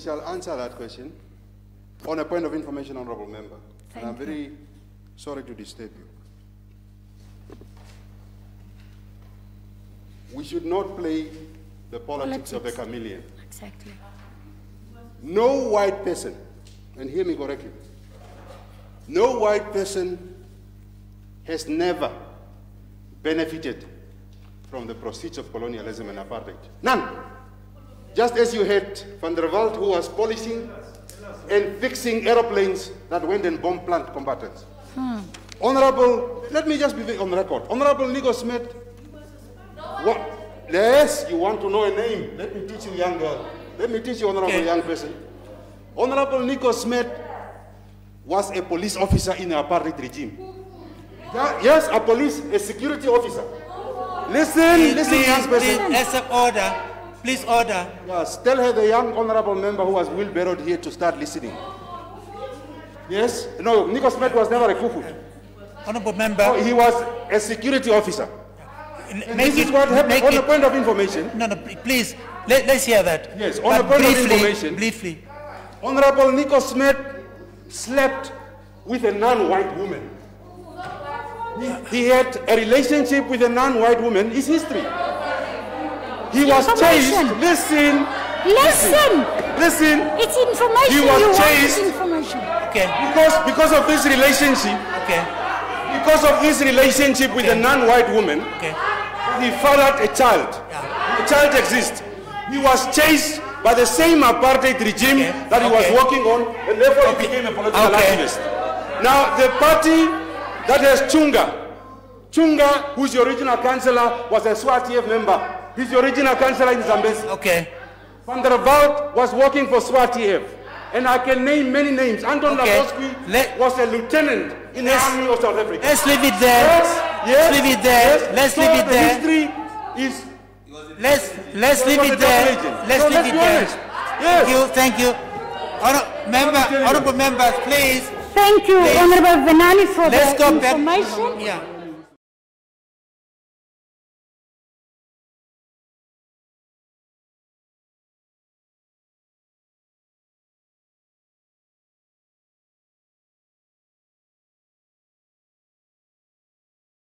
we shall answer that question. On a point of information, Honorable Member. and I'm Thank you. very sorry to disturb you. We should not play the politics of the chameleon. Exactly. No white person, and hear me correctly, no white person has never benefited from the proceeds of colonialism and apartheid. None. Just as you had Van der Walt who was polishing and fixing aeroplanes that went and bombed PLAN combatants. Hmm. Honorable, let me just be on record. Honorable Nico Smith, what? Yes, you want to know a name. Let me teach you, young girl. Let me teach you, honorable Okay. young person. Honorable Nico Smith was a police officer in the apartheid regime. Yeah, yes, a police, a security officer. Listen, Please, listen, please, young person. let's have order. Please order. Yes, tell her the young honorable member who was wheelbarrowed here to start listening. Yes? No, Nico Smith was never a Koevoet. Honorable No, member, he was a security officer. n- And make this is what happened on it, point of information. no, no, please, let, let's hear that. Yes, on But a point of information. Briefly, Honorable Nico Smith slept with a non-white woman. He, he had a relationship with a non-white woman. It's history. He was chased. Listen, Listen! listen. It's information. He was you chased. want information. okay, Because because of this relationship, okay, because of his relationship with a non-white woman, okay. he fathered a child. Yeah. The child exists. He was chased by the same apartheid regime Okay, that he was working on, and therefore he became a political Okay. activist. Now, the party that has Chunga, Chunga, who's the original councillor, was a SWATF member. He's the original councillor in Zambezi. Okay, Van der Walt was working for SWATF. And I can name many names. Anton Okay. Lubowski Let- was a lieutenant in the Let's- army of South Africa. let's leave it there. Yes, yes, Let's leave it there. yes. Let's So leave it the there. history is Let's, let's He leave was a it there. double agent. Let's So leave let's it there. Yes. Thank you, thank you. Honor, member, honorable members, please, Thank you, Please. Honorable Venaani, for let's the go back. information. Yeah,